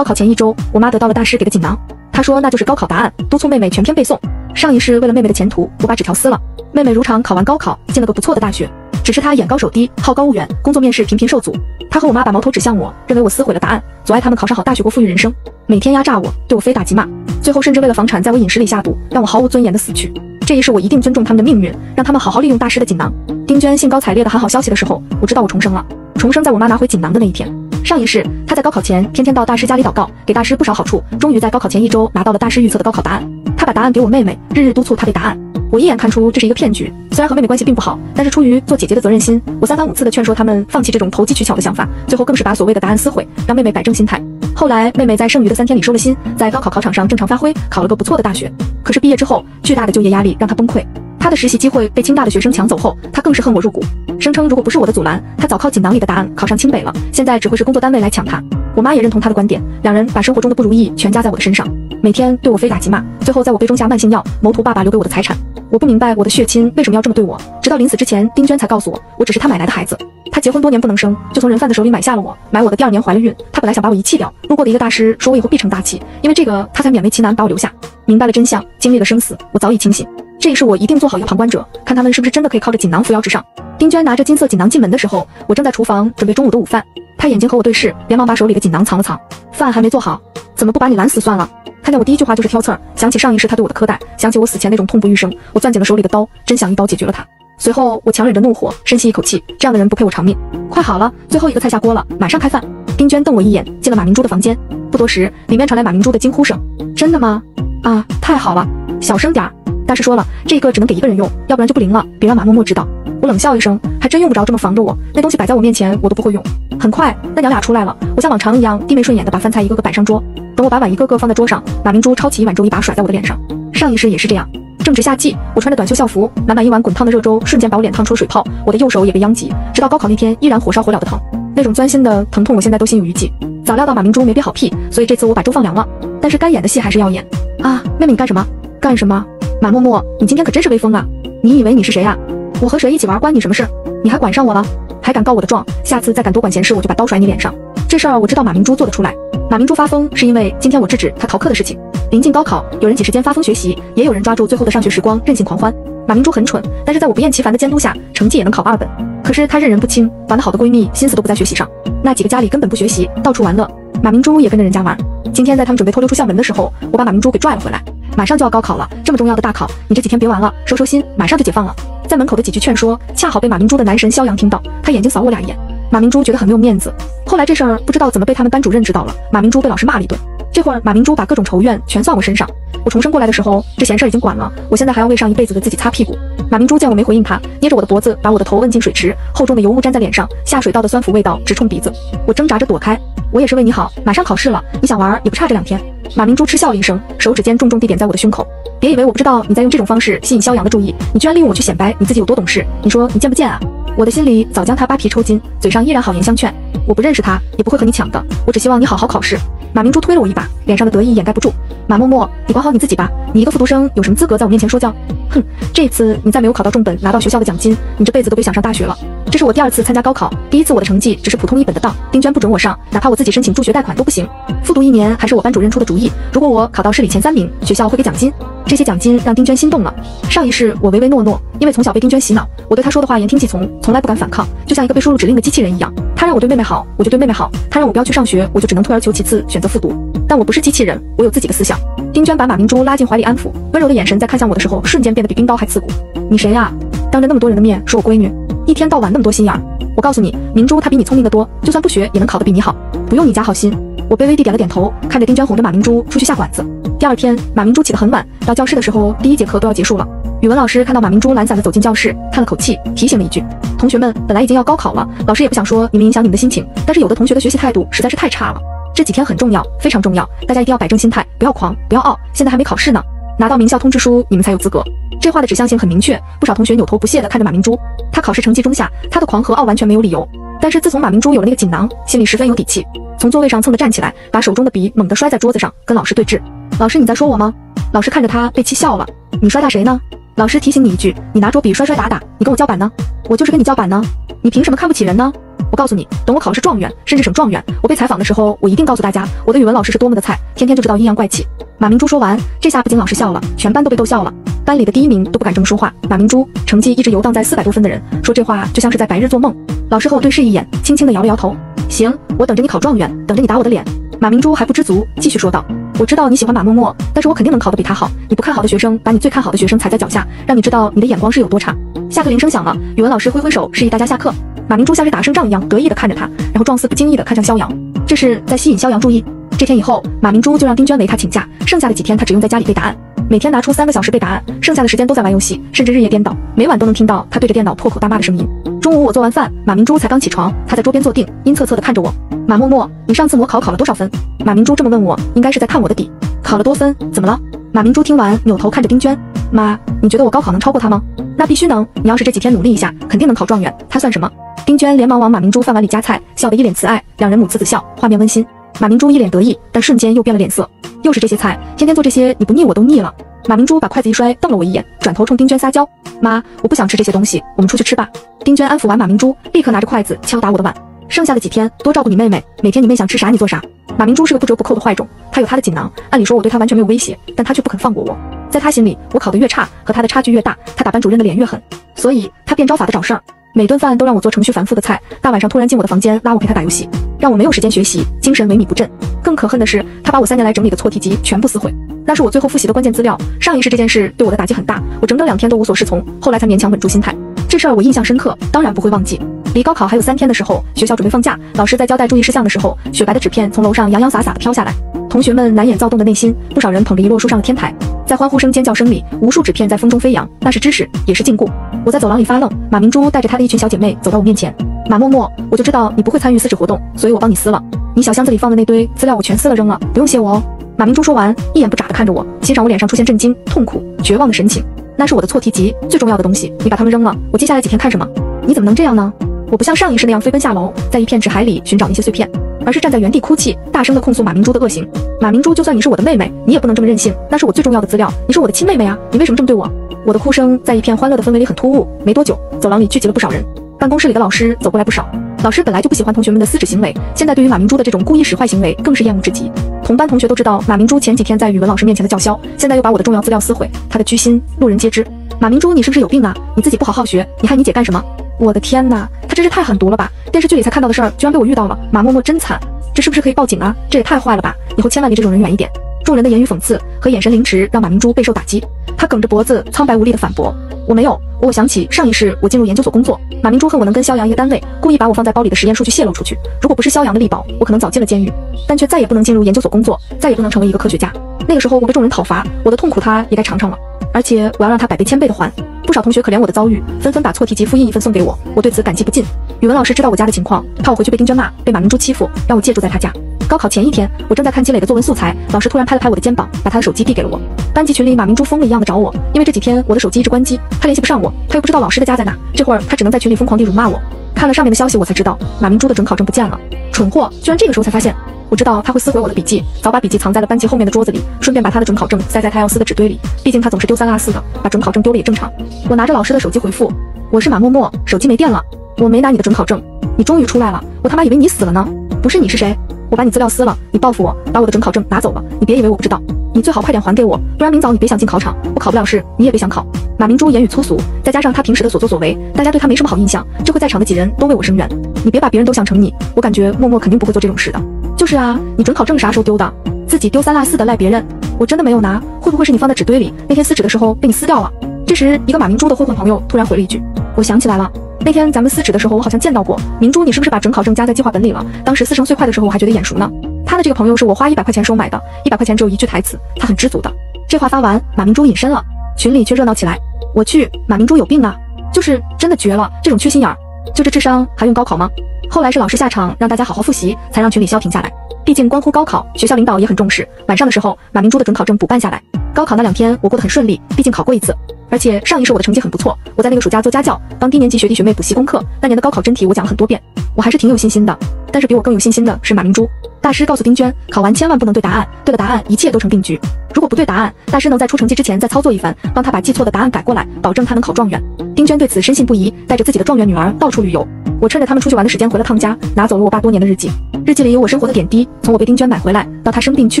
高考前一周，我妈得到了大师给的锦囊，她说那就是高考答案，督促妹妹全篇背诵。上一世为了妹妹的前途，我把纸条撕了。妹妹如常考完高考，进了个不错的大学，只是她眼高手低，好高骛远，工作面试频频受阻。她和我妈把矛头指向我，认为我撕毁了答案，阻碍他们考上好大学过富裕人生，每天压榨我，对我非打即骂，最后甚至为了房产在我饮食里下毒，让我毫无尊严的死去。这一世我一定尊重他们的命运，让他们好好利用大师的锦囊。丁娟兴高采烈的喊好消息的时候，我知道我重生了，重生在我妈拿回锦囊的那一天。上一世，她在高考前天天到大师家里祷告，给大师不少好处，终于在高考前一周拿到了大师预测的高考答案。她把答案给我妹妹，日日督促她背答案。我一眼看出这是一个骗局，虽然和妹妹关系并不好，但是出于做姐姐的责任心，我三番五次的劝说他们放弃这种投机取巧的想法，最后更是把所谓的答案撕毁，让妹妹摆正心态。后来妹妹在剩余的三天里收了心，在高考考场上正常发挥，考了个不错的大学。可是毕业之后，巨大的就业压力让她崩溃。他的实习机会被清大的学生抢走后，他更是恨我入骨，声称如果不是我的阻拦，他早靠锦囊里的答案考上清北了。现在只会是工作单位来抢他。我妈也认同他的观点，两人把生活中的不如意全加在我的身上，每天对我非打即骂，最后在我杯中下慢性药，谋图爸爸留给我的财产。我不明白我的血亲为什么要这么对我，直到临死之前，丁娟才告诉我，我只是他买来的孩子。他结婚多年不能生，就从人贩子手里买下了我。买我的第二年怀了孕，他本来想把我遗弃掉。路过的一个大师说我以后必成大器，因为这个他才勉为其难把我留下。明白了真相，经历了生死，我早已清醒。这一世我一定做好一个旁观者，看他们是不是真的可以靠着锦囊扶摇直上。丁娟拿着金色锦囊进门的时候，我正在厨房准备中午的午饭。她眼睛和我对视，连忙把手里的锦囊藏了藏。饭还没做好，怎么不把你拦死算了？看见我第一句话就是挑刺儿，想起上一世他对我的苛待，想起我死前那种痛不欲生，我攥紧了手里的刀，真想一刀解决了他。随后我强忍着怒火，深吸一口气，这样的人不配我偿命。快好了，最后一个菜下锅了，马上开饭。丁娟瞪我一眼，进了马明珠的房间。不多时，里面传来马明珠的惊呼声：“真的吗？啊，太好了，小声点儿。”大师说了，这个只能给一个人用，要不然就不灵了。别让马默默知道。我冷笑一声，还真用不着这么防着我。那东西摆在我面前，我都不会用。很快，那娘俩出来了。我像往常一样低眉顺眼的把饭菜一个个摆上桌。等我把碗一个个放在桌上，马明珠抄起一碗粥，一把甩在我的脸上。上一世也是这样。正值夏季，我穿着短袖校服，满满一碗滚烫的热粥，瞬间把我脸烫出了水泡。我的右手也被殃及，直到高考那天依然火烧火燎的疼。那种钻心的疼痛，我现在都心有余悸。早料到马明珠没憋好屁，所以这次我把粥放凉了。但是该演的戏还是要演啊！妹妹，你干什么？干什么？马默默，你今天可真是威风啊！你以为你是谁呀？我和谁一起玩关你什么事？你还管上我了？还敢告我的状？下次再敢多管闲事，我就把刀甩你脸上！这事儿我知道，马明珠做得出来。马明珠发疯是因为今天我制止她逃课的事情。临近高考，有人挤时间发疯学习，也有人抓住最后的上学时光任性狂欢。马明珠很蠢，但是在我不厌其烦的监督下，成绩也能考二本。可是她认人不清，玩得好的闺蜜心思都不在学习上，那几个家里根本不学习，到处玩乐。马明珠也跟着人家玩。今天在他们准备偷溜出校门的时候，我把马明珠给拽了回来。马上就要高考了，这么重要的大考，你这几天别玩了，收收心，马上就解放了。在门口的几句劝说，恰好被马明珠的男神肖阳听到，他眼睛扫我俩一眼。马明珠觉得很没有面子。后来这事儿不知道怎么被他们班主任知道了，马明珠被老师骂了一顿。这会儿马明珠把各种仇怨全算我身上。我重生过来的时候，这闲事已经管了，我现在还要为上一辈子的自己擦屁股。马明珠见我没回应他，捏着我的脖子，把我的头摁进水池，厚重的油污粘在脸上，下水道的酸腐味道直冲鼻子。我挣扎着躲开。我也是为你好，马上考试了，你想玩也不差这两天。马明珠嗤笑了一声，手指尖重重地点在我的胸口。别以为我不知道你在用这种方式吸引肖阳的注意，你居然利用我去显摆你自己有多懂事。你说你贱不贱啊？我的心里早将他扒皮抽筋，嘴上依然好言相劝。我不认识他，也不会和你抢的。我只希望你好好考试。马明珠推了我一把，脸上的得意掩盖不住。马默默，你管好你自己吧。你一个复读生，有什么资格在我面前说教？哼，这次你再没有考到重本，拿到学校的奖金，你这辈子都别想上大学了。这是我第二次参加高考，第一次我的成绩只是普通一本的档，丁娟不准我上，哪怕我自己申请助学贷款都不行。复读一年还是我班主任出的主意，如果我考到市里前三名，学校会给奖金。这些奖金让丁娟心动了。上一世我唯唯诺诺，因为从小被丁娟洗脑，我对她说的话言听计从，从来不敢反抗，就像一个被输入指令的机器人一样。她让我对妹妹好，我就对妹妹好；她让我不要去上学，我就只能退而求其次选择复读。但我不是机器人，我有自己的思想。丁娟把马明珠拉进怀里安抚，温柔的眼神在看向我的时候，瞬间变变得比冰刀还刺骨。你谁呀？当着那么多人的面说我闺女，一天到晚那么多心眼儿。我告诉你，明珠她比你聪明的多，就算不学也能考得比你好，不用你假好心。我卑微地点了点头，看着丁娟哄着马明珠出去下馆子。第二天，马明珠起得很晚，到教室的时候，第一节课都要结束了。语文老师看到马明珠懒散地走进教室，叹了口气，提醒了一句：“同学们，本来已经要高考了，老师也不想说你们影响你们的心情，但是有的同学的学习态度实在是太差了。这几天很重要，非常重要，大家一定要摆正心态，不要狂，不要傲。现在还没考试呢，拿到名校通知书，你们才有资格。”这话的指向性很明确，不少同学扭头不屑地看着马明珠。他考试成绩中下，他的狂和傲完全没有理由。但是自从马明珠有了那个锦囊，心里十分有底气，从座位上蹭地站起来，把手中的笔猛地摔在桌子上，跟老师对峙。老师，你在说我吗？老师看着他被气笑了。你摔打谁呢？老师提醒你一句，你拿桌笔摔摔打打，你跟我叫板呢？我就是跟你叫板呢。你凭什么看不起人呢？我告诉你，等我考试状元，甚至省状元，我被采访的时候，我一定告诉大家，我的语文老师是多么的菜，天天就知道阴阳怪气。马明珠说完，这下不仅老师笑了，全班都被逗笑了。班里的第一名都不敢这么说话。马明珠成绩一直游荡在四百多分的人，说这话就像是在白日做梦。老师和我对视一眼，轻轻的摇了摇头。行，我等着你考状元，等着你打我的脸。马明珠还不知足，继续说道：“我知道你喜欢马默默，但是我肯定能考得比他好。你不看好的学生，把你最看好的学生踩在脚下，让你知道你的眼光是有多差。”下课铃声响了，语文老师挥挥手示意大家下课。马明珠像是打胜仗一样得意的看着他，然后状似不经意的看向肖阳，这是在吸引肖阳注意。这天以后，马明珠就让丁娟为他请假，剩下的几天他只用在家里背答案，每天拿出三个小时背答案，剩下的时间都在玩游戏，甚至日夜颠倒，每晚都能听到他对着电脑破口大骂的声音。中午我做完饭，马明珠才刚起床，他在桌边坐定，阴恻恻的看着我。马默默，你上次模考考了多少分？马明珠这么问我，应该是在看我的底。考了多分？怎么了？马明珠听完，扭头看着丁娟，妈，你觉得我高考能超过他吗？那必须能。你要是这几天努力一下，肯定能考状元。他算什么？丁娟连忙往马明珠饭碗里夹菜，笑得一脸慈爱，两人母慈子孝，画面温馨。马明珠一脸得意，但瞬间又变了脸色。又是这些菜，天天做这些，你不腻我都腻了。马明珠把筷子一摔，瞪了我一眼，转头冲丁娟撒娇，妈，我不想吃这些东西，我们出去吃吧。丁娟安抚完马明珠，立刻拿着筷子敲打我的碗。剩下的几天多照顾你妹妹，每天你妹想吃啥你做啥。马明珠是个不折不扣的坏种，他有他的锦囊，按理说我对他完全没有威胁，但他却不肯放过我。在他心里，我考得越差，和他的差距越大，他打班主任的脸越狠，所以他变招法的找事儿，每顿饭都让我做程序繁复的菜，大晚上突然进我的房间拉我陪他打游戏，让我没有时间学习，精神萎靡不振。更可恨的是，他把我三年来整理的错题集全部撕毁，那是我最后复习的关键资料。上一世这件事对我的打击很大，我整整两天都无所适从，后来才勉强稳住心态。这事儿我印象深刻，当然不会忘记。离高考还有三天的时候，学校准备放假，老师在交代注意事项的时候，雪白的纸片从楼上洋洋洒洒的飘下来，同学们难掩躁动的内心，不少人捧着一摞书上了天台，在欢呼声、尖叫声里，无数纸片在风中飞扬，那是知识，也是禁锢。我在走廊里发愣，马明珠带着她的一群小姐妹走到我面前，马默默，我就知道你不会参与撕纸活动，所以我帮你撕了。你小箱子里放的那堆资料我全撕了扔了，不用谢我哦。马明珠说完，一眼不眨的看着我，欣赏我脸上出现震惊、痛苦、绝望的神情。那是我的错题集，最重要的东西，你把它们扔了，我接下来几天看什么？你怎么能这样呢？我不像上一世那样飞奔下楼，在一片纸海里寻找那些碎片，而是站在原地哭泣，大声的控诉马明珠的恶行。马明珠，就算你是我的妹妹，你也不能这么任性。那是我最重要的资料，你是我的亲妹妹啊，你为什么这么对我？我的哭声在一片欢乐的氛围里很突兀。没多久，走廊里聚集了不少人，办公室里的老师走过来不少。老师本来就不喜欢同学们的撕纸行为，现在对于马明珠的这种故意使坏行为更是厌恶至极。同班同学都知道马明珠前几天在语文老师面前的叫嚣，现在又把我的重要资料撕毁，他的居心路人皆知。马明珠，你是不是有病啊？你自己不好好学，你害你姐干什么？我的天哪，他真是太狠毒了吧！电视剧里才看到的事儿，居然被我遇到了。马默默真惨，这是不是可以报警啊？这也太坏了吧！以后千万离这种人远一点。众人的言语讽刺和眼神凌迟，让马明珠备受打击。她梗着脖子，苍白无力的反驳：“我没有。”我想起上一世我进入研究所工作，马明珠恨我能跟肖阳一个单位，故意把我放在包里的实验数据泄露出去。如果不是肖阳的力保，我可能早进了监狱，但却再也不能进入研究所工作，再也不能成为一个科学家。那个时候我被众人讨伐，我的痛苦他也该尝尝了。而且我要让他百倍千倍的还。不少同学可怜我的遭遇，纷纷把错题集复印一份送给我，我对此感激不尽。语文老师知道我家的情况，怕我回去被丁娟骂，被马明珠欺负，让我借住在他家。高考前一天，我正在看积累的作文素材，老师突然拍了拍我的肩膀，把他的手机递给了我。班级群里马明珠疯了一样的找我，因为这几天我的手机一直关机，他联系不上我，他又不知道老师的家在哪，这会儿他只能在群里疯狂地辱骂我。看了上面的消息，我才知道马明珠的准考证不见了，蠢货，居然这个时候才发现。我知道他会撕毁我的笔记，早把笔记藏在了班级后面的桌子里，顺便把他的准考证塞在他要撕的纸堆里。毕竟他总是丢三落四的，把准考证丢了也正常。我拿着老师的手机回复：“我是马默默，手机没电了，我没拿你的准考证。你终于出来了，我他妈以为你死了呢。不是你是谁？我把你资料撕了，你报复我，把我的准考证拿走了。你别以为我不知道，你最好快点还给我，不然明早你别想进考场，我考不了试，你也别想考。”马明珠言语粗俗，再加上他平时的所作所为，大家对他没什么好印象，这会在场的几人都为我声援。你别把别人都想成你，我感觉默默肯定不会做这种事的。就是啊，你准考证啥时候丢的？自己丢三落四的赖别人，我真的没有拿，会不会是你放在纸堆里？那天撕纸的时候被你撕掉了？这时，一个马明珠的混混朋友突然回了一句：“我想起来了，那天咱们撕纸的时候，我好像见到过明珠，你是不是把准考证夹在计划本里了？当时撕成碎块的时候，我还觉得眼熟呢。”他的这个朋友是我花一百块钱收买的，一百块钱只有一句台词，他很知足的。这话发完，马明珠隐身了，群里却热闹起来。我去，马明珠有病啊！就是真的绝了，这种缺心眼儿，就这智商还用高考吗？后来是老师下场，让大家好好复习，才让群里消停下来。毕竟关乎高考，学校领导也很重视。晚上的时候，马明珠的准考证补办下来。高考那两天，我过得很顺利，毕竟考过一次。而且上一世我的成绩很不错，我在那个暑假做家教，帮低年级学弟学妹补习功课。那年的高考真题我讲了很多遍，我还是挺有信心的。但是比我更有信心的是马明珠。大师告诉丁娟，考完千万不能对答案，对了答案一切都成定局。如果不对答案，大师能在出成绩之前再操作一番，帮他把记错的答案改过来，保证他能考状元。丁娟对此深信不疑，带着自己的状元女儿到处旅游。我趁着他们出去玩的时间回了趟家，拿走了我爸多年的日记。日记里有我生活的点滴，从我被丁娟买回来到她生病去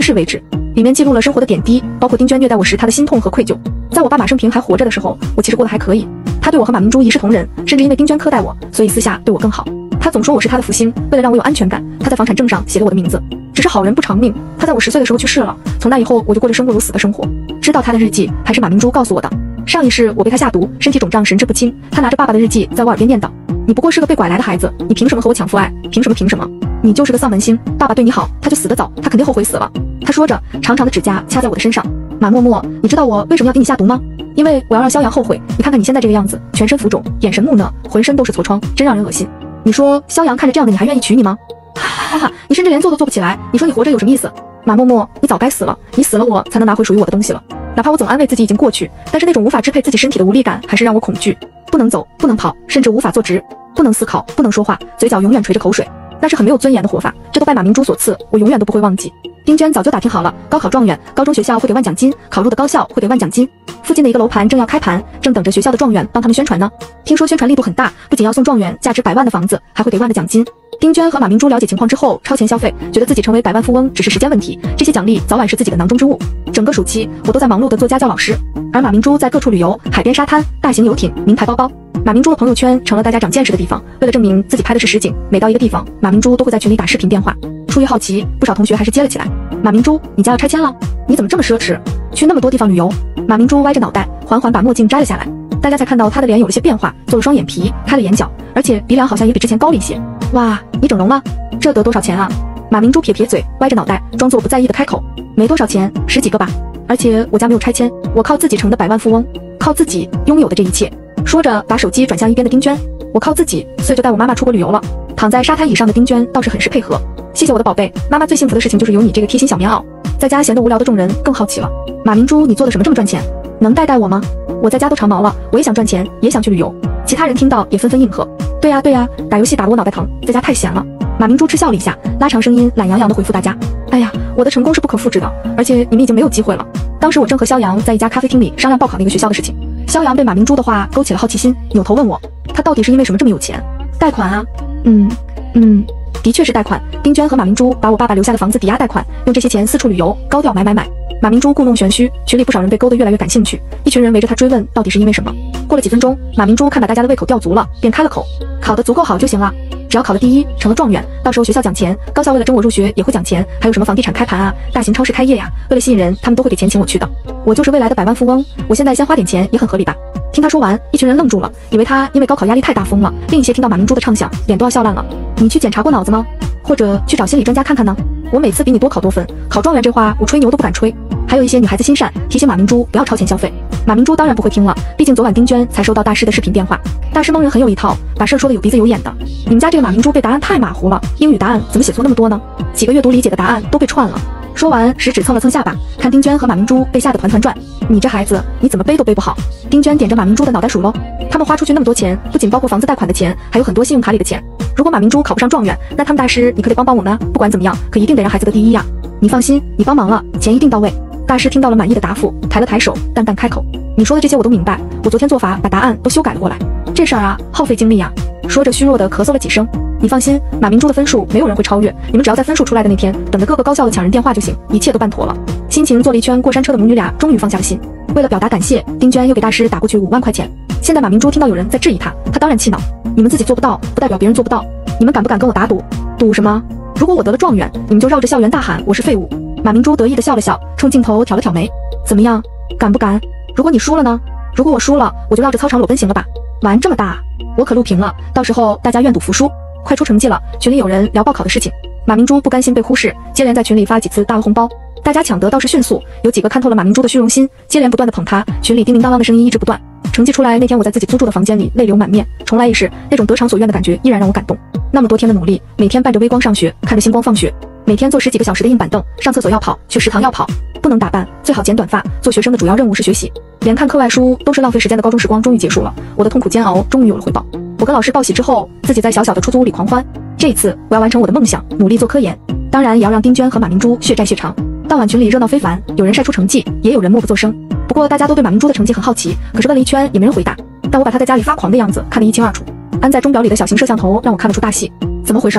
世为止，里面记录了生活的点滴，包括丁娟虐待我时她的心痛和愧疚。在我爸马生平还活着的时候，我其实过得还可以。他对我和马明珠一视同仁，甚至因为丁娟苛待我，所以私下对我更好。他总说我是他的福星，为了让我有安全感，他在房产证上写了我的名字。只是好人不长命，他在我十岁的时候去世了。从那以后，我就过着生不如死的生活。知道他的日记还是马明珠告诉我的。上一世我被他下毒，身体肿胀，神志不清。他拿着爸爸的日记在我耳边念叨：“你不过是个被拐来的孩子，你凭什么和我抢父爱？凭什么？凭什么？你就是个丧门星。爸爸对你好，他就死得早，他肯定后悔死了。”他说着，长长的指甲掐在我的身上。马默默，你知道我为什么要给你下毒吗？因为我要让萧阳后悔。你看看你现在这个样子，全身浮肿，眼神木讷，浑身都是痤疮，真让人恶心。你说萧阳看着这样的你还愿意娶你吗？哈哈，你甚至连坐都坐不起来。你说你活着有什么意思？马默默，你早该死了。你死了，我才能拿回属于我的东西了。哪怕我总安慰自己已经过去，但是那种无法支配自己身体的无力感还是让我恐惧。不能走，不能跑，甚至无法坐直，不能思考，不能说话，嘴角永远垂着口水，那是很没有尊严的活法。这都拜马明珠所赐，我永远都不会忘记。丁娟早就打听好了，高考状元，高中学校会给万奖金，考入的高校会给万奖金。附近的一个楼盘正要开盘，正等着学校的状元帮他们宣传呢。听说宣传力度很大，不仅要送状元价值百万的房子，还会给万的奖金。丁娟和马明珠了解情况之后，超前消费，觉得自己成为百万富翁只是时间问题，这些奖励早晚是自己的囊中之物。整个暑期，我都在忙碌的做家教老师，而马明珠在各处旅游，海边沙滩、大型游艇、名牌包包。马明珠的朋友圈成了大家长见识的地方。为了证明自己拍的是实景，每到一个地方，马明珠都会在群里打视频电话。出于好奇，不少同学还是接了起来。马明珠，你家要拆迁了？你怎么这么奢侈？去那么多地方旅游？马明珠歪着脑袋，缓缓把墨镜摘了下来。大家才看到他的脸有了些变化，做了双眼皮，开了眼角，而且鼻梁好像也比之前高了一些。哇，你整容了？这得多少钱啊？马明珠撇撇嘴，歪着脑袋，装作不在意的开口：没多少钱，十几个吧。而且我家没有拆迁，我靠自己成的百万富翁，靠自己拥有的这一切。说着，把手机转向一边的丁娟：我靠自己，所以就带我妈妈出国旅游了。躺在沙滩椅上的丁娟倒是很是配合。谢谢我的宝贝，妈妈最幸福的事情就是有你这个贴心小棉袄。在家闲得无聊的众人更好奇了，马明珠，你做的什么这么赚钱？能带带我吗？我在家都长毛了，我也想赚钱，也想去旅游。其他人听到也纷纷应和。对呀对呀，打游戏打得我脑袋疼，在家太闲了。马明珠嗤笑了一下，拉长声音，懒洋洋地回复大家：哎呀，我的成功是不可复制的，而且你们已经没有机会了。当时我正和肖阳在一家咖啡厅里商量报考那个学校的事情，肖阳被马明珠的话勾起了好奇心，扭头问我，他到底是因为什么这么有钱？贷款啊？嗯嗯。的确是贷款，丁娟和马明珠把我爸爸留下的房子抵押贷款，用这些钱四处旅游，高调买买买。马明珠故弄玄虚，群里不少人被勾得越来越感兴趣，一群人围着他追问到底是因为什么。过了几分钟，马明珠看把大家的胃口吊足了，便开了口：考得足够好就行了，只要考了第一，成了状元，到时候学校奖钱，高校为了争我入学也会奖钱，还有什么房地产开盘啊，大型超市开业呀，为了吸引人，他们都会给钱请我去的。我就是未来的百万富翁，我现在先花点钱也很合理吧？听他说完，一群人愣住了，以为他因为高考压力太大疯了。另一些听到马明珠的畅想，脸都要笑烂了。你去检查过脑子吗？或者去找心理专家看看呢？我每次比你多考多分，考状元这话我吹牛都不敢吹。还有一些女孩子心善，提醒马明珠不要超前消费。马明珠当然不会听了，毕竟昨晚丁娟才收到大师的视频电话，大师蒙人很有一套，把事儿说的有鼻子有眼的。你们家这个马明珠背答案太马虎了，英语答案怎么写错那么多呢？几个阅读理解的答案都被串了。说完，食指蹭了蹭下巴，看丁娟和马明珠被吓得团团转。你这孩子，你怎么背都背不好。丁娟点着马明珠的脑袋数喽，他们花出去那么多钱，不仅包括房子贷款的钱，还有很多信用卡里的钱。如果马明珠考不上状元，那他们大师你可得帮帮我们。不管怎么样，可一定得让孩子得第一呀。你放心，你帮忙了，钱一定到位。大师听到了满意的答复，抬了抬手，淡淡开口：你说的这些我都明白，我昨天做法把答案都修改了过来。这事儿啊，耗费精力呀。说着虚弱的咳嗽了几声。你放心，马明珠的分数没有人会超越，你们只要在分数出来的那天，等着各个高校的抢人电话就行，一切都办妥了。心情坐了一圈过山车的母女俩终于放下了心。为了表达感谢，丁娟又给大师打过去五万块钱。现在马明珠听到有人在质疑她，她当然气恼。你们自己做不到，不代表别人做不到。你们敢不敢跟我打赌？赌什么？如果我得了状元，你们就绕着校园大喊我是废物。马明珠得意的笑了笑，冲镜头挑了挑眉。怎么样？敢不敢？如果你输了呢？如果我输了，我就绕着操场裸奔行了吧？玩这么大？我可录屏了，到时候大家愿赌服输。快出成绩了！群里有人聊报考的事情，马明珠不甘心被忽视，接连在群里发几次大额红包，大家抢得倒是迅速，有几个看透了马明珠的虚荣心，接连不断的捧她，群里叮叮当当的声音一直不断。成绩出来那天，我在自己租住的房间里泪流满面，重来一世，那种得偿所愿的感觉依然让我感动。那么多天的努力，每天伴着微光上学，看着星光放学，每天坐十几个小时的硬板凳，上厕所要跑，去食堂要跑，不能打扮，最好剪短发。做学生的主要任务是学习，连看课外书都是浪费时间的高中时光终于结束了，我的痛苦煎熬终于有了回报。我跟老师报喜之后，自己在小小的出租屋里狂欢。这一次我要完成我的梦想，努力做科研，当然也要让丁娟和马明珠血债血偿。当晚群里热闹非凡，有人晒出成绩，也有人默不作声。不过大家都对马明珠的成绩很好奇，可是问了一圈也没人回答。但我把她在家里发狂的样子看得一清二楚。安在钟表里的小型摄像头让我看得出大戏。怎么回事？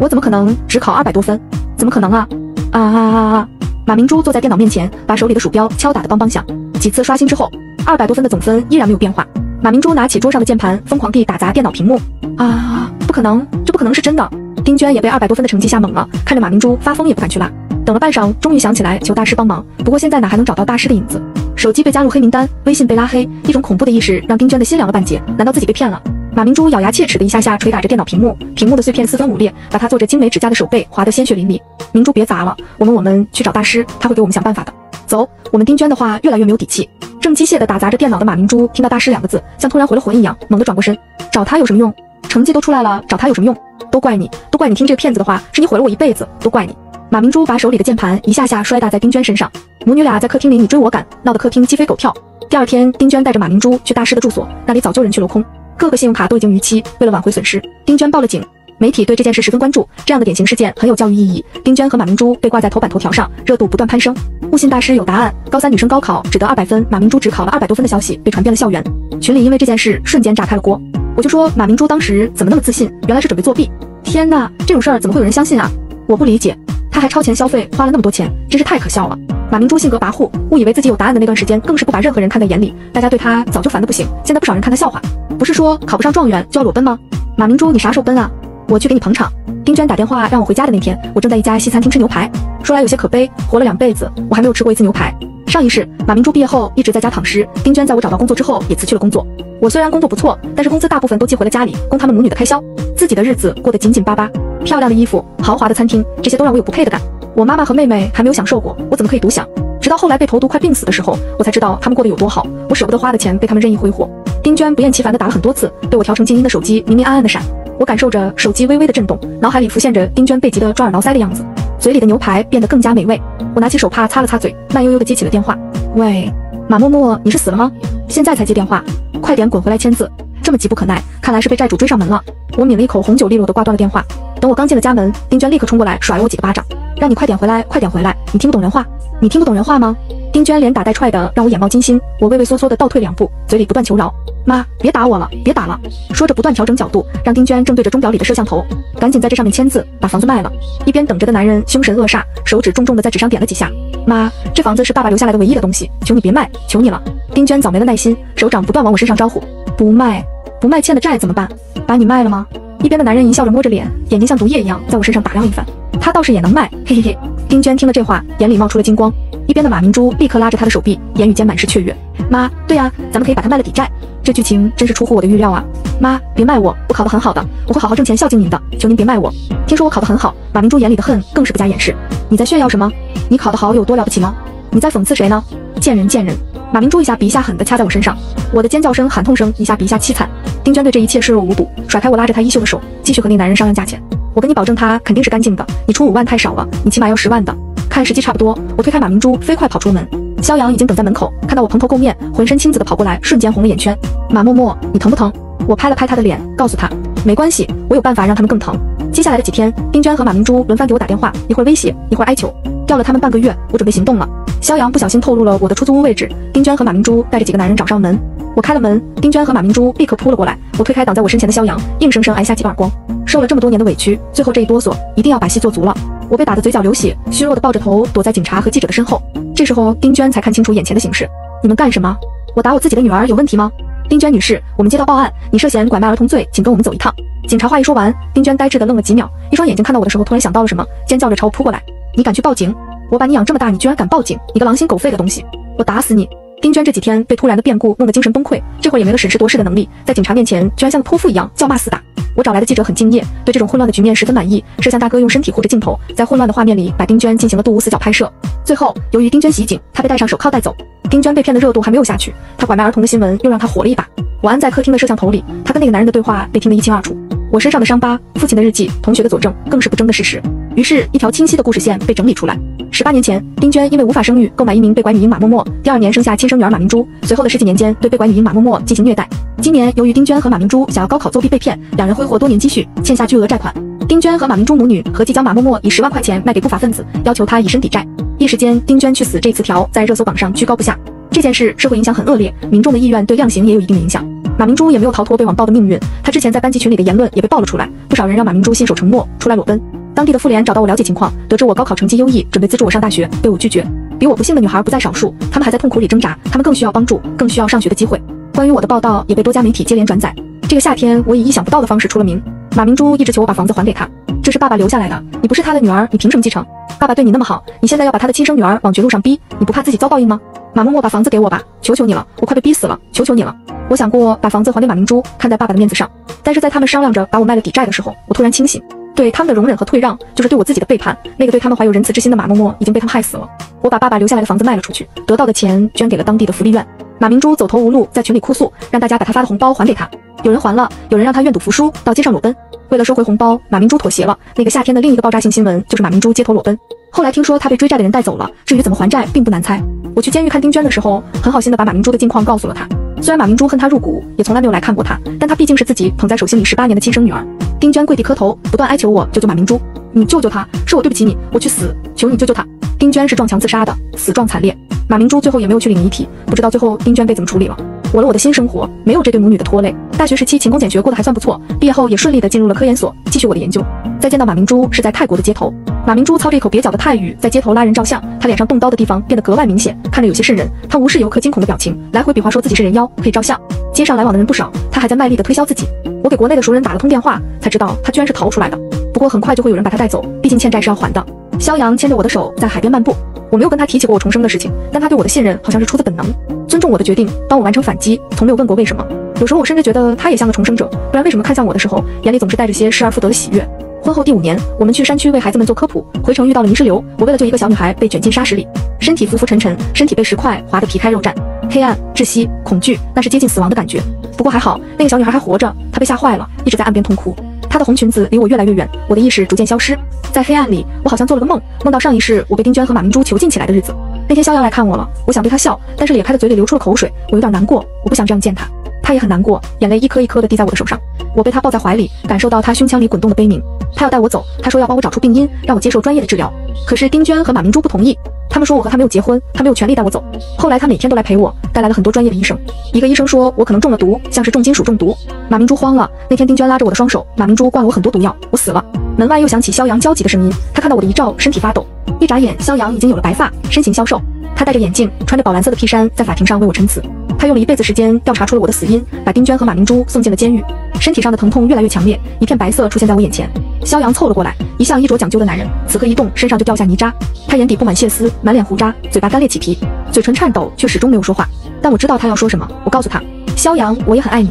我怎么可能只考二百多分？怎么可能啊？啊啊啊啊！马明珠坐在电脑面前，把手里的鼠标敲打得梆梆响。几次刷新之后，二百多分的总分依然没有变化。马明珠拿起桌上的键盘，疯狂地打砸电脑屏幕。啊！不可能，这不可能是真的。丁娟也被二百多分的成绩吓懵了，看着马明珠发疯也不敢去拉。等了半晌，终于想起来求大师帮忙。不过现在哪还能找到大师的影子？手机被加入黑名单，微信被拉黑，一种恐怖的意识让丁娟的心凉了半截。难道自己被骗了？马明珠咬牙切齿的一下下捶打着电脑屏幕，屏幕的碎片四分五裂，把她做着精美指甲的手背划得鲜血淋漓。明珠别砸了，我们我们去找大师，他会给我们想办法的。走，我们丁娟的话越来越没有底气。正机械的打砸着电脑的马明珠听到大师两个字，像突然回了魂一样，猛地转过身。找他有什么用？成绩都出来了，找他有什么用？都怪你，都怪你听这个骗子的话，是你毁了我一辈子，都怪你。马明珠把手里的键盘一下下摔打在丁娟身上，母女俩在客厅里你追我赶，闹得客厅鸡飞狗跳。第二天，丁娟带着马明珠去大师的住所，那里早就人去楼空。各个信用卡都已经逾期，为了挽回损失，丁娟报了警。媒体对这件事十分关注，这样的典型事件很有教育意义。丁娟和马明珠被挂在头版头条上，热度不断攀升。悟性大师有答案，高三女生高考只得二百分，马明珠只考了二百多分的消息被传遍了校园，群里因为这件事瞬间炸开了锅。我就说马明珠当时怎么那么自信，原来是准备作弊。天呐，这种事儿怎么会有人相信啊？我不理解，他还超前消费，花了那么多钱，真是太可笑了。马明珠性格跋扈，误以为自己有答案的那段时间，更是不把任何人看在眼里，大家对他早就烦得不行，现在不少人看他笑话。不是说考不上状元就要裸奔吗？马明珠，你啥时候奔啊？我去给你捧场。丁娟打电话让我回家的那天，我正在一家西餐厅吃牛排。说来有些可悲，活了两辈子，我还没有吃过一次牛排。上一世，马明珠毕业后一直在家躺尸。丁娟在我找到工作之后也辞去了工作。我虽然工作不错，但是工资大部分都寄回了家里，供他们母女的开销，自己的日子过得紧紧巴巴。漂亮的衣服，豪华的餐厅，这些都让我有不配的感。我妈妈和妹妹还没有享受过，我怎么可以独享？直到后来被投毒快病死的时候，我才知道他们过得有多好。我舍不得花的钱被他们任意挥霍。丁娟不厌其烦地打了很多次，被我调成静音的手机明明暗暗的闪。我感受着手机微微的震动，脑海里浮现着丁娟被急得抓耳挠腮的样子，嘴里的牛排变得更加美味。我拿起手帕擦了擦嘴，慢悠悠地接起了电话。喂，马默默，你是死了吗？现在才接电话，快点滚回来签字。这么急不可耐，看来是被债主追上门了。我抿了一口红酒，利落地挂断了电话。等我刚进了家门，丁娟立刻冲过来甩了我几个巴掌，让你快点回来，快点回来！你听不懂人话？你听不懂人话吗？丁娟连打带踹的，让我眼冒金星。我畏畏缩缩的倒退两步，嘴里不断求饶：“妈，别打我了，别打了。”说着不断调整角度，让丁娟正对着钟表里的摄像头，赶紧在这上面签字，把房子卖了。一边等着的男人凶神恶煞，手指重重的在纸上点了几下：“妈，这房子是爸爸留下来的唯一的东西，求你别卖，求你了。”丁娟早没了耐心，手掌不断往我身上招呼：“不卖，不卖，欠的债怎么办？把你卖了吗？”一边的男人淫笑着摸着脸，眼睛像毒液一样在我身上打量一番。他倒是也能卖，嘿嘿嘿。丁娟听了这话，眼里冒出了金光。一边的马明珠立刻拉着他的手臂，言语间满是雀跃。妈，对呀，咱们可以把他卖了抵债。这剧情真是出乎我的预料啊！妈，别卖我，我考得很好的，我会好好挣钱孝敬您的，求您别卖我。听说我考得很好，马明珠眼里的恨更是不加掩饰。你在炫耀什么？你考得好有多了不起吗？你在讽刺谁呢？贱人贱人！马明珠一下比一下狠地掐在我身上，我的尖叫声、喊痛声一下比一下凄惨。丁娟对这一切视若无睹，甩开我拉着她衣袖的手，继续和那男人商量价钱。我跟你保证，他肯定是干净的。你出五万太少了，你起码要十万的。看时机差不多，我推开马明珠，飞快跑出了门。肖阳已经等在门口，看到我蓬头垢面、浑身青紫的跑过来，瞬间红了眼圈。马默默，你疼不疼？我拍了拍他的脸，告诉他没关系，我有办法让他们更疼。接下来的几天，丁娟和马明珠轮番给我打电话，一会儿威胁，一会儿哀求，吊了他们半个月，我准备行动了。肖阳不小心透露了我的出租屋位置，丁娟和马明珠带着几个男人找上门。我开了门，丁娟和马明珠立刻扑了过来。我推开挡在我身前的肖阳，硬生生挨下几个耳光。受了这么多年的委屈，最后这一哆嗦，一定要把戏做足了。我被打得嘴角流血，虚弱的抱着头躲在警察和记者的身后。这时候，丁娟才看清楚眼前的形势。你们干什么？我打我自己的女儿有问题吗？丁娟女士，我们接到报案，你涉嫌拐卖儿童罪，请跟我们走一趟。警察话一说完，丁娟呆滞的愣了几秒，一双眼睛看到我的时候，突然想到了什么，尖叫着朝我扑过来。你敢去报警？我把你养这么大，你居然敢报警？你个狼心狗肺的东西！我打死你！丁娟这几天被突然的变故弄得精神崩溃，这会儿也没了审时度势的能力，在警察面前居然像个泼妇一样叫骂厮打。我找来的记者很敬业，对这种混乱的局面十分满意。摄像大哥用身体护着镜头，在混乱的画面里把丁娟进行了度无死角拍摄。最后，由于丁娟袭警，她被戴上手铐带走。丁娟被骗的热度还没有下去，她拐卖儿童的新闻又让她火了一把。我安在客厅的摄像头里，她跟那个男人的对话被听得一清二楚。我身上的伤疤、父亲的日记、同学的佐证，更是不争的事实。于是，一条清晰的故事线被整理出来。十八年前，丁娟因为无法生育，购买一名被拐女婴马默默。第二年生下亲生女儿马明珠。随后的十几年间，对被拐女婴马默默进行虐待。今年，由于丁娟和马明珠想要高考作弊被骗，两人挥霍多年积蓄，欠下巨额债款。丁娟和马明珠母女合计将马默默以十万块钱卖给不法分子，要求他以身抵债。一时间，丁娟去死这词条在热搜榜上居高不下。这件事社会影响很恶劣，民众的意愿对量刑也有一定的影响。马明珠也没有逃脱被网暴的命运，他之前在班级群里的言论也被爆了出来，不少人让马明珠信守承诺出来裸奔。当地的妇联找到我了解情况，得知我高考成绩优异，准备资助我上大学，被我拒绝。比我不幸的女孩不在少数，她们还在痛苦里挣扎，她们更需要帮助，更需要上学的机会。关于我的报道也被多家媒体接连转载。这个夏天，我以意想不到的方式出了名。马明珠一直求我把房子还给他，这是爸爸留下来的，你不是他的女儿，你凭什么继承？爸爸对你那么好，你现在要把他的亲生女儿往绝路上逼，你不怕自己遭报应吗？马默默把房子给我吧，求求你了，我快被逼死了，求求你了。我想过把房子还给马明珠，看在爸爸的面子上，但是在他们商量着把我卖了抵债的时候，我突然清醒。对他们的容忍和退让，就是对我自己的背叛。那个对他们怀有仁慈之心的马默默已经被他们害死了。我把爸爸留下来的房子卖了出去，得到的钱捐给了当地的福利院。马明珠走投无路，在群里哭诉，让大家把他发的红包还给他。有人还了，有人让他愿赌服输，到街上裸奔。为了收回红包，马明珠妥协了。那个夏天的另一个爆炸性新闻就是马明珠街头裸奔。后来听说他被追债的人带走了，至于怎么还债，并不难猜。我去监狱看丁娟的时候，很好心的把马明珠的近况告诉了他。虽然马明珠恨他入骨，也从来没有来看过他，但他毕竟是自己捧在手心里十八年的亲生女儿。丁娟跪地磕头，不断哀求我救救马明珠，你救救她，是我对不起你，我去死，求你救救她。丁娟是撞墙自杀的，死状惨烈。马明珠最后也没有去领遗体，不知道最后丁娟被怎么处理了。我了我的新生活，没有这对母女的拖累。大学时期勤工俭学过得还算不错，毕业后也顺利的进入了科研所，继续我的研究。再见到马明珠是在泰国的街头，马明珠操着一口蹩脚的泰语在街头拉人照相，他脸上动刀的地方变得格外明显，看着有些瘆人。他无视游客惊恐的表情，来回比划说自己是人妖，可以照相。街上来往的人不少，他还在卖力的推销自己。我给国内的熟人打了通电话，才知道他居然是逃出来的。不过很快就会有人把他带走，毕竟欠债是要还的。肖阳牵着我的手在海边漫步，我没有跟他提起过我重生的事情，但他对我的信任好像是出自本能，尊重我的决定，帮我完成反击，从没有问过为什么。有时候我甚至觉得他也像个重生者，不然为什么看向我的时候，眼里总是带着些失而复得的喜悦？婚后第五年，我们去山区为孩子们做科普，回程遇到了泥石流，我为了救一个小女孩被卷进沙石里，身体浮浮沉沉，身体被石块划得皮开肉绽，黑暗、窒息、恐惧，那是接近死亡的感觉。不过还好，那个小女孩还活着，她被吓坏了，一直在岸边痛哭。她的红裙子离我越来越远，我的意识逐渐消失，在黑暗里，我好像做了个梦，梦到上一世我被丁娟和马明珠囚禁起来的日子。那天肖阳来看我了，我想对他笑，但是咧开的嘴里流出了口水，我有点难过，我不想这样见他。他也很难过，眼泪一颗一颗的滴在我的手上。我被他抱在怀里，感受到他胸腔里滚动的悲鸣。他要带我走，他说要帮我找出病因，让我接受专业的治疗。可是丁娟和马明珠不同意，他们说我和他没有结婚，他没有权利带我走。后来他每天都来陪我，带来了很多专业的医生。一个医生说我可能中了毒，像是重金属中毒。马明珠慌了，那天丁娟拉着我的双手，马明珠灌了我很多毒药，我死了。门外又响起肖阳焦急的声音，他看到我的遗照，身体发抖。一眨眼，肖阳已经有了白发，身形消瘦。他戴着眼镜，穿着宝蓝色的披衫，在法庭上为我陈词。他用了一辈子时间调查出了我的死因，把丁娟和马明珠送进了监狱。身体上的疼痛越来越强烈，一片白色出现在我眼前。肖阳凑了过来，一向衣着讲究的男人，此刻一动身上就掉下泥渣。他眼底布满血丝，满脸胡渣，嘴巴干裂起皮，嘴唇颤抖，却始终没有说话。但我知道他要说什么。我告诉他，肖阳，我也很爱你。